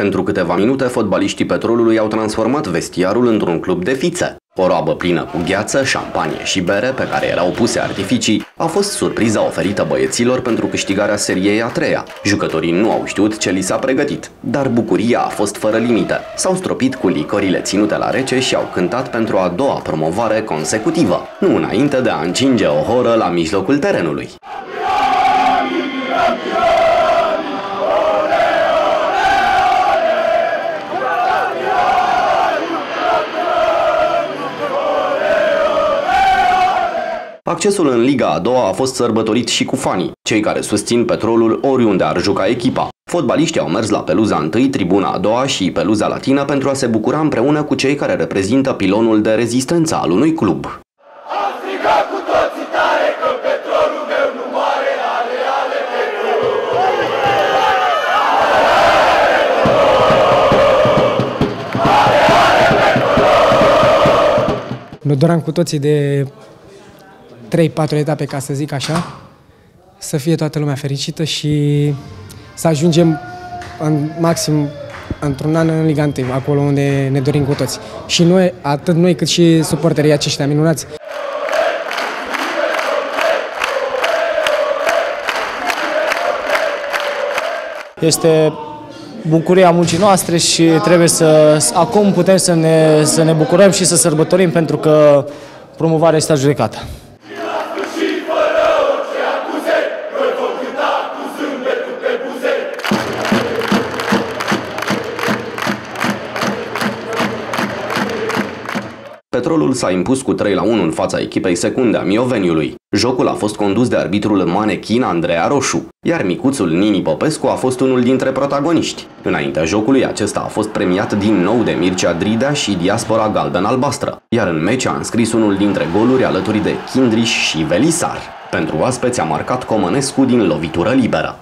Pentru câteva minute, fotbaliștii Petrolului au transformat vestiarul într-un club de fițe. O roabă plină cu gheață, șampanie și bere, pe care erau puse artificii, a fost surpriza oferită băieților pentru câștigarea seriei a treia. Jucătorii nu au știut ce li s-a pregătit, dar bucuria a fost fără limite. S-au stropit cu licorile ținute la rece și au cântat pentru a doua promovare consecutivă, nu înainte de a încinge o horă la mijlocul terenului. Accesul în Liga a doua a fost sărbătorit și cu fanii, cei care susțin petrolul oriunde ar juca echipa. Fotbaliștii au mers la peluza întâi, tribuna a doua și peluza latină pentru a se bucura împreună cu cei care reprezintă pilonul de rezistență al unui club. Ne doream cu toții de 3-4 etape, ca să zic așa, să fie toată lumea fericită și să ajungem în maxim într-un an în Liga 1, acolo unde ne dorim cu toți. Și noi, atât noi cât și suporterii aceștia minunați. Este bucuria muncii noastre și trebuie să, acum putem să ne, să ne bucurăm și să sărbătorim pentru că promovarea este judecată. Petrolul s-a impus cu 3 la 1 în fața echipei secunde a Mioveniului. Jocul a fost condus de arbitrul manechin Andreea Roșu, iar micuțul Nini Popescu a fost unul dintre protagoniști. Înaintea jocului, acesta a fost premiat din nou de Mircea Dridea și diaspora galben-albastră, iar în meci a înscris unul dintre goluri alături de Kindriș și Velisar. Pentru oaspeți a marcat Comănescu din lovitură liberă.